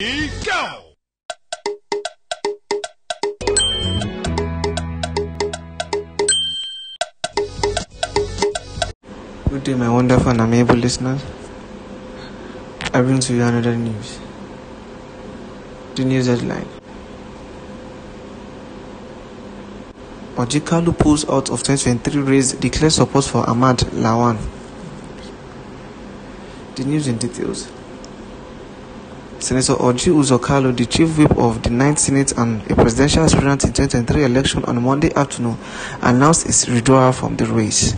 Go! Good day, my wonderful and amiable listeners. I bring to you another news. The news headline. Orji Kalu pulls out of 2023 race declares support for Ahmad Lawan. The news in details. Senator Orji Uzor Kalu, the chief whip of the 9th Senate and a presidential aspirant in 2023 election on Monday afternoon, announced his withdrawal from the race.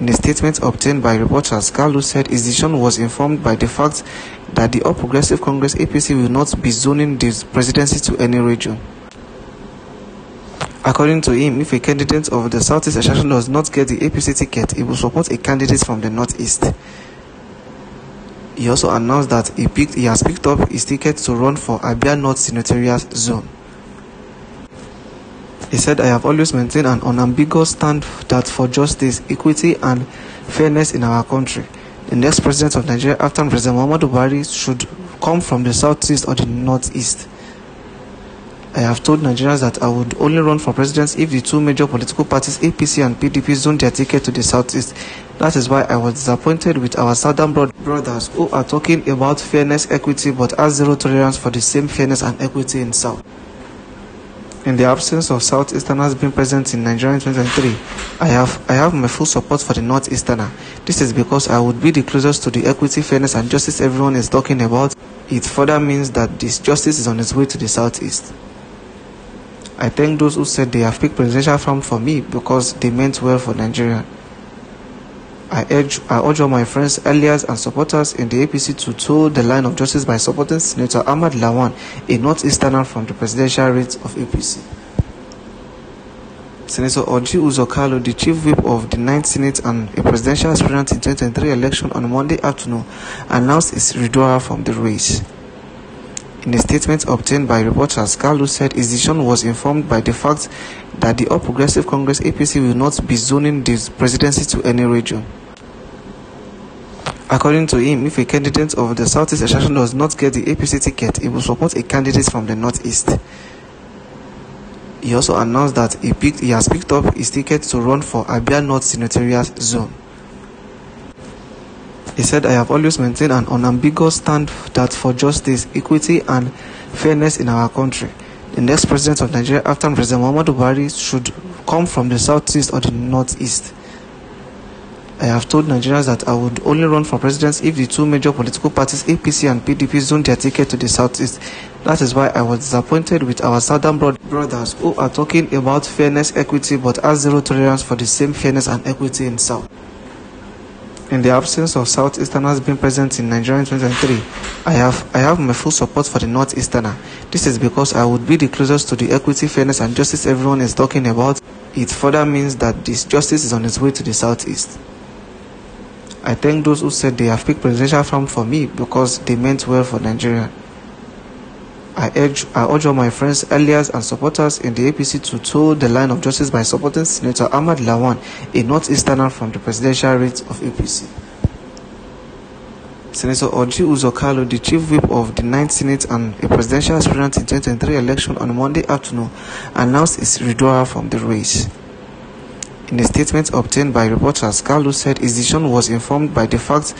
In a statement obtained by reporters, Kalu said his decision was informed by the fact that the All Progressive Congress APC will not be zoning the presidency to any region. According to him, if a candidate of the Southeast Association does not get the APC ticket, he will support a candidate from the Northeast. He also announced that he, picked, he has picked up his ticket to run for Abia North Senatorial Zone. He said, I have always maintained an unambiguous stand that for justice, equity, and fairness in our country, the next president of Nigeria after President Muhammadu Buhari should come from the southeast or the northeast. I have told Nigerians that I would only run for president if the two major political parties, APC and PDP, zone their ticket to the southeast. That is why I was disappointed with our southern brothers who are talking about fairness, equity, but have zero tolerance for the same fairness and equity in south. In the absence of Southeasterners being present in Nigeria in 2023, I have I have my full support for the Northeasterner. This is because I would be the closest to the equity, fairness, and justice everyone is talking about. It further means that this justice is on its way to the Southeast. I thank those who said they have picked presidential farm for me because they meant well for Nigeria. I urge, I urge all my friends, allies, and supporters in the APC to toe the line of justice by supporting Senator Ahmad Lawan, a Northeasterner from the presidential race of APC. Senator Orji Uzor Kalu, the chief whip of the 9th Senate and a presidential aspirant in 2023 election on Monday afternoon, announced his withdrawal from the race. In a statement obtained by reporters, Kalu said his decision was informed by the fact that the All Progressive Congress APC will not be zoning the presidency to any region. According to him, if a candidate of the Southeast Association does not get the APC ticket, he will support a candidate from the Northeast. He also announced that he, picked, he has picked up his ticket to run for Abia North Senatorial Zone. He said, I have always maintained an unambiguous stand that for justice, equity, and fairness in our country, the next president of Nigeria after President Muhammadu Buhari should come from the southeast or the northeast. I have told Nigerians that I would only run for president if the two major political parties, APC and PDP, zone their ticket to the southeast. That is why I was disappointed with our southern brothers who are talking about fairness, equity, but have zero tolerance for the same fairness and equity in south. In the absence of Southeasterners being present in Nigeria in 2023, I have I have my full support for the Northeasterner. This is because I would be the closest to the equity, fairness, and justice everyone is talking about. It further means that this justice is on its way to the Southeast. I thank those who said they have picked presidential farm for me because they meant well for Nigeria. I urge, I urge all my friends, allies, and supporters in the APC to toe the line of justice by supporting Senator Ahmad Lawan, a Northeasterner from the presidential race of APC. Senator Orji Uzor Kalu, the chief whip of the 9th Senate and a presidential aspirant in 2023 election on Monday afternoon, announced his withdrawal from the race. In a statement obtained by reporters, Kalu said his decision was informed by the fact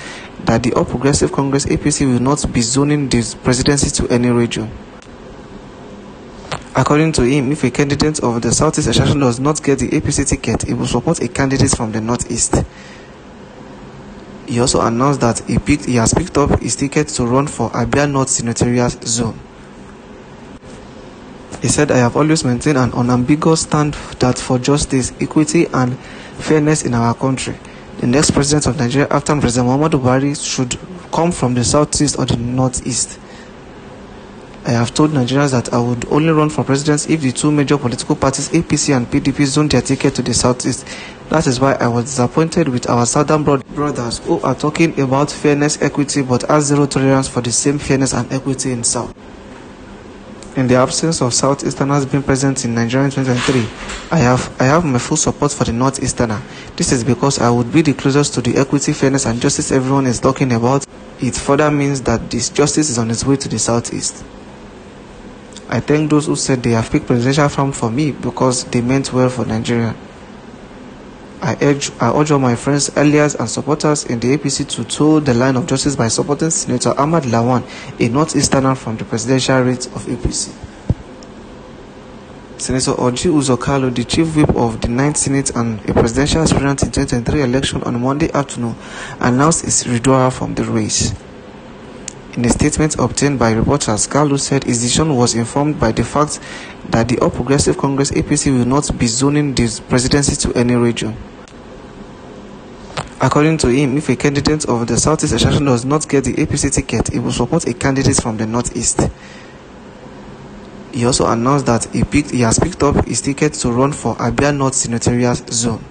that the All Progressive Congress APC will not be zoning the presidency to any region. According to him, if a candidate of the Southeast Association does not get the APC ticket, he will support a candidate from the Northeast. He also announced that he, picked, he has picked up his ticket to run for Abia North Senatorial Zone. He said, I have always maintained an unambiguous stand that for justice, equity, and fairness in our country, the next president of Nigeria after President Muhammadu Buhari should come from the southeast or the northeast. I have told Nigerians that I would only run for president if the two major political parties, APC and PDP, zone their ticket to the southeast. That is why I was disappointed with our southern brothers who are talking about fairness, equity, but have zero tolerance for the same fairness and equity in south. In the absence of Southeasterners being present in Nigeria in 2023, I have I have my full support for the Northeasterner. This is because I would be the closest to the equity, fairness, and justice everyone is talking about. it further means that this justice is on its way to the southeast. I thank those who said they have picked presidential farm for me because they meant well for Nigeria. I urge, I urge all my friends, allies, and supporters in the APC to toe the line of justice by supporting Senator Ahmad Lawan, a northeasterner from the presidential race of APC. Senator Orji Uzor Kalu, the chief whip of the 9th Senate and a presidential aspirant in 2023 election on Monday afternoon, announced his withdrawal from the race. In a statement obtained by reporters, Kalu said his decision was informed by the fact that the All Progressive Congress APC will not be zoning the presidency to any region. According to him, if a candidate of the Southeast Association does not get the APC ticket, he will support a candidate from the Northeast. He also announced that he, picked, he has picked up his ticket to run for Abia North Senatorial Zone.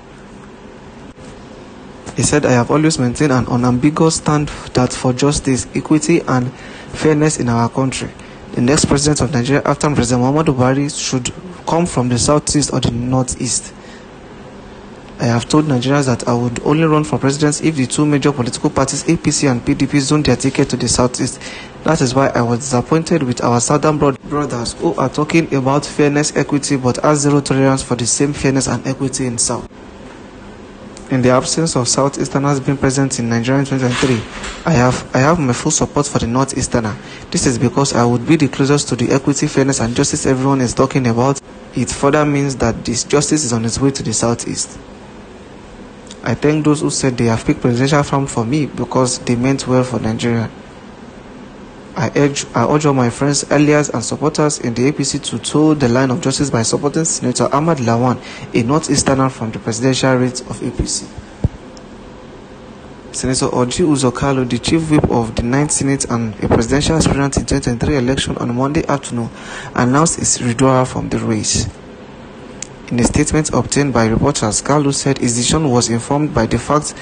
He said, I have always maintained an unambiguous stand that for justice, equity, and fairness in our country, the next president of Nigeria after President Muhammadu Buhari should come from the southeast or the northeast. I have told Nigerians that I would only run for president if the two major political parties, APC and PDP, zone their ticket to the southeast. That is why I was disappointed with our southern brothers who are talking about fairness, equity, but have zero tolerance for the same fairness and equity in south. In the absence of Southeasterners being present in Nigeria in 2023, I have I have my full support for the Northeasterner. This is because I would be the closest to the equity, fairness, and justice everyone is talking about. It further means that this justice is on its way to the Southeast. I thank those who said they have picked presidential farm for me because they meant well for Nigeria. I urge, I urge all my friends, allies, and supporters in the APC to toe the line of justice by supporting Senator Ahmad Lawan, a northeasterner from the presidential race of APC. Senator Orji Uzor Kalu, the chief whip of the 9th Senate and a presidential aspirant in 2023 election on Monday afternoon, announced his withdrawal from the race. In a statement obtained by reporters, Kalu said his decision was informed by the fact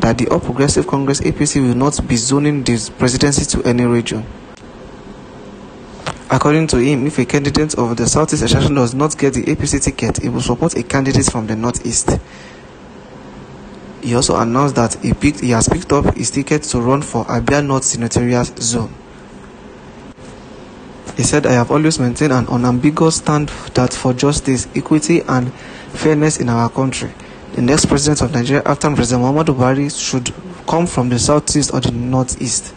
that the All Progressive Congress APC will not be zoning the presidency to any region. According to him, if a candidate of the Southeast Association does not get the APC ticket, he will support a candidate from the Northeast. He also announced that he, picked, he has picked up his ticket to run for Abia North Senatorial Zone. He said, I have always maintained an unambiguous stand that for justice, equity, and fairness in our country, the next president of Nigeria after President Muhammadu Buhari should come from the southeast or the northeast.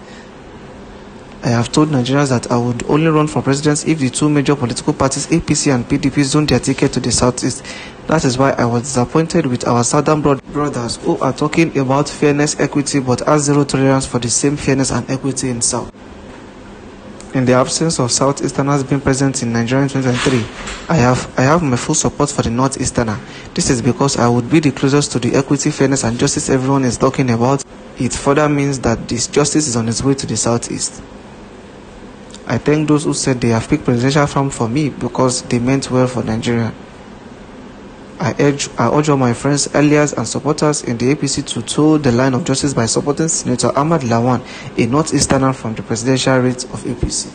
I have told Nigerians that I would only run for president if the two major political parties, APC and PDP, zone their ticket to the southeast. That is why I was disappointed with our southern brothers who are talking about fairness, equity, but have zero tolerance for the same fairness and equity in south. In the absence of Southeasterners being present in Nigeria in 2023, I have I have my full support for the Northeasterner. This is because I would be the closest to the equity, fairness, and justice everyone is talking about. It further means that this justice is on its way to the Southeast. I thank those who said they have picked presidential farm for me because they meant well for Nigeria. I urge, I urge all my friends, allies, and supporters in the APC to toe the line of justice by supporting Senator Ahmad Lawan, a northeasterner from the presidential race of APC.